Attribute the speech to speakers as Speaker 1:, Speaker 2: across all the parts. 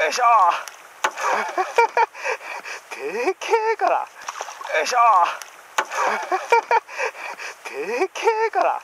Speaker 1: よいしょ。でけえから。よいしょ。でけえから。よ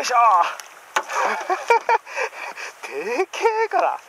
Speaker 1: いしょ。でけえから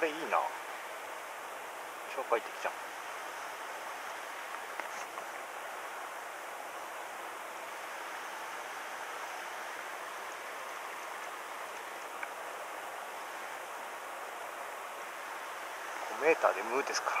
Speaker 1: これいいな。紹介できちゃう。メーターでムーですから。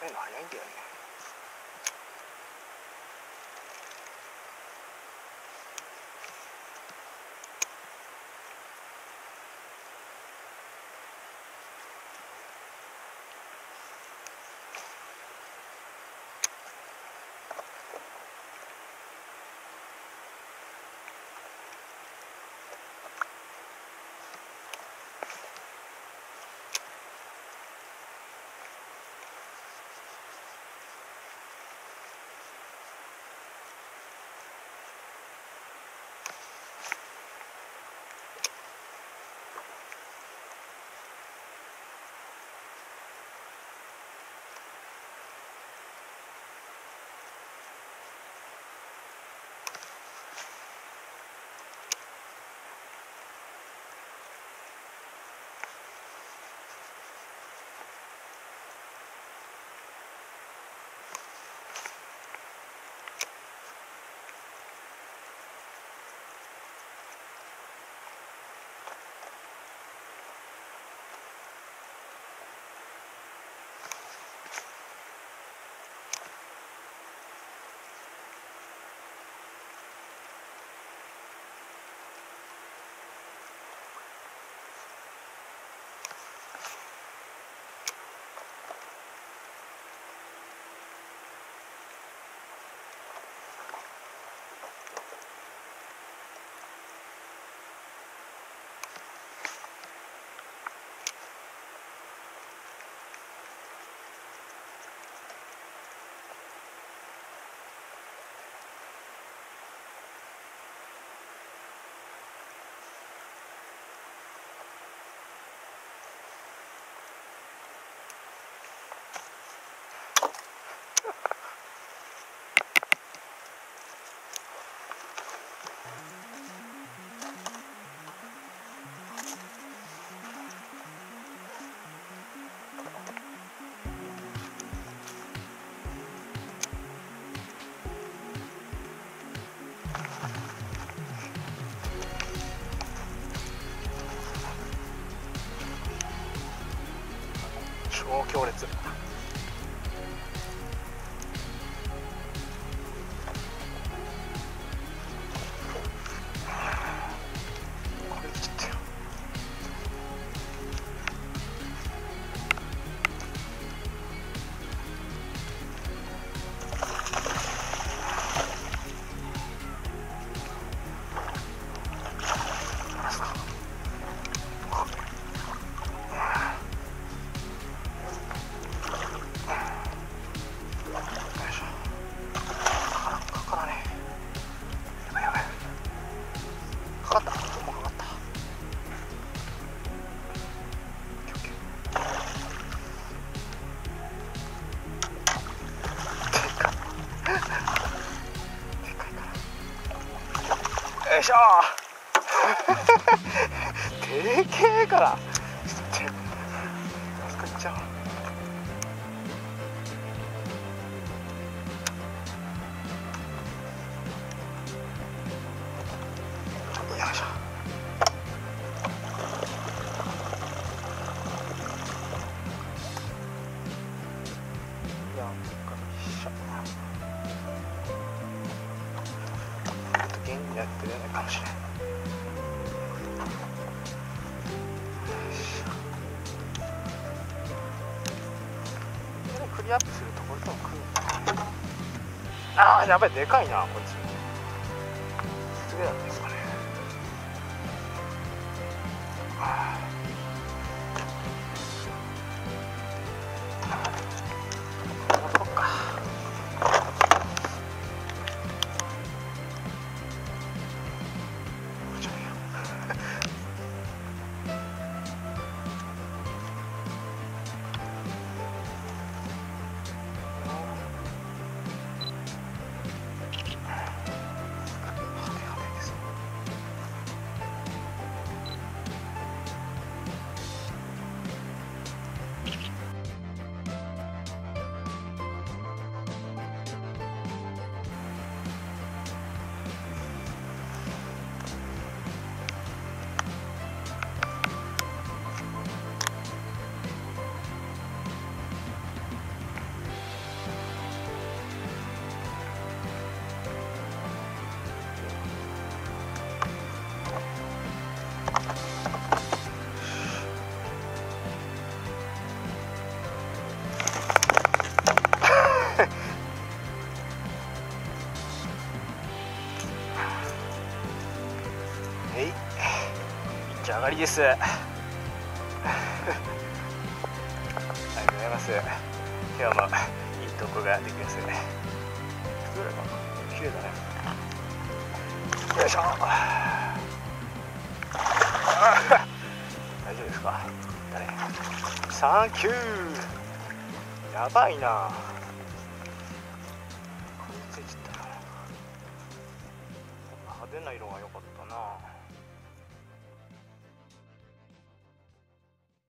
Speaker 1: こ哪、何点？お強烈。よいしょ。でけえから。やべえでかいなこい上がりです。ありがとうございます。今日もいいとこができますね。どれか綺麗だね。よいしょ。大丈夫ですか？だねサンキュー。やばいな。